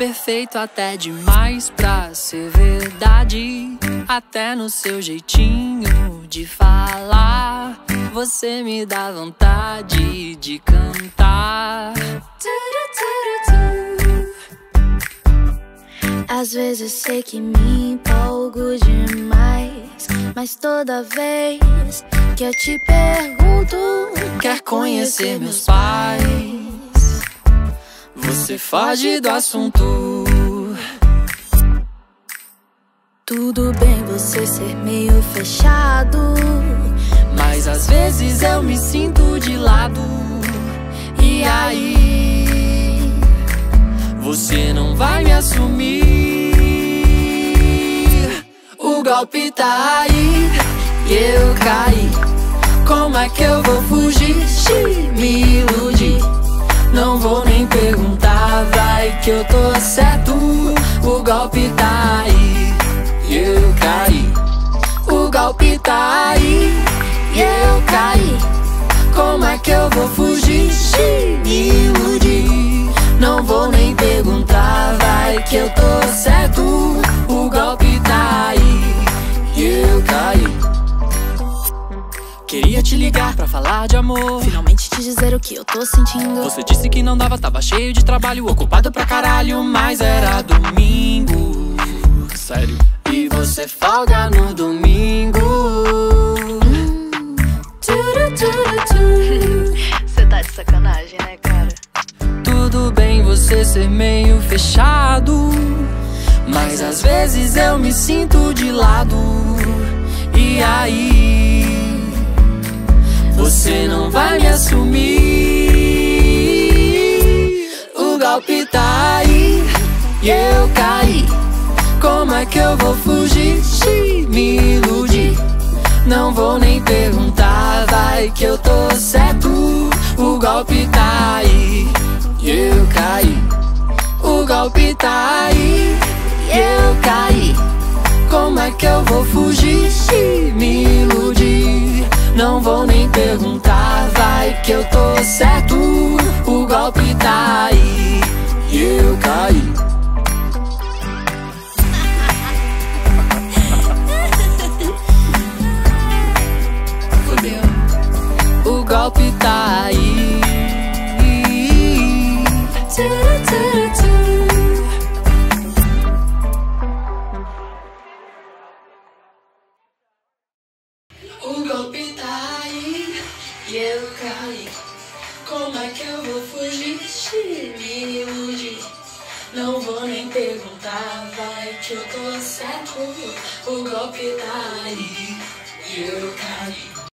perfeito até demais pra ser verdade. Até no seu jeitinho de falar, você me dá vontade de cantar. Às vezes sei que me empolgo demais, mas toda vez que eu te pergunto, Quer conhecer meus pais? Você foge do assunto. tudo bem você ser meio fechado. Mas às vezes eu me sinto de lado. E aí? Você não vai me assumir. O golpe tá aí e eu caí. Como é que eu vou fugir? Me iludir. Não vou nem perguntar, vai que eu tô certo. O golpe tá aí e eu caí. O golpe tá aí e eu caí. Como é que eu vou fugir? Me iludir. Não vou nem perguntar, vai que eu tô certo. O golpe tá aí ligar pra falar de amor. Finalmente te dizer o que eu tô sentindo. Você disse que não dava, tava cheio de trabalho, ocupado pra caralho, mas era domingo. Sério. E você folga no domingo. Você tá de sacanagem, né, cara? Tudo bem você ser meio fechado, mas às vezes eu me sinto de lado. E aí? Você não vai me assumir. O golpe tá aí e eu caí. Como é que eu vou fugir? Me iludir. Não vou nem perguntar, vai que eu tô certo. O golpe tá aí e eu caí. O golpe tá aí e eu caí. Como é que eu vou fugir? Me iludir. Não vou nem perguntar, vai que eu tô certo. O golpe tá aí e eu caí. Fudeu. O golpe tá eu caí. Como é que eu vou fugir? Me iludir. Não vou nem perguntar, vai que eu tô certo. O golpe tá aí eu caí.